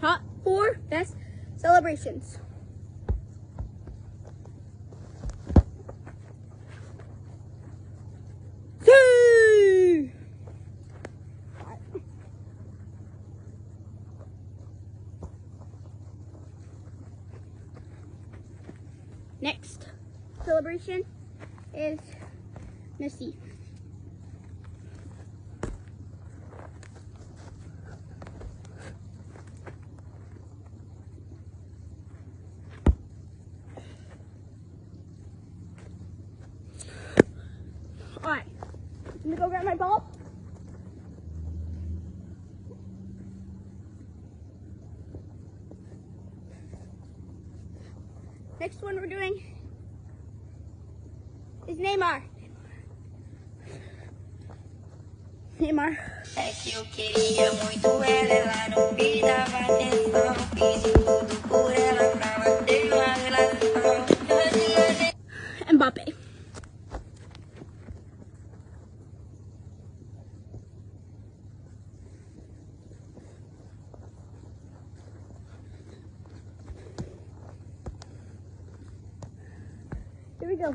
top four best celebrations. Next celebration is Messi. Let me go grab my ball. Next one we're doing is Neymar. Neymar. É que eu queria muito ela, ela não me dava atenção. Fiz tudo por ela pra manter uma relação. Mbappe. Here we go.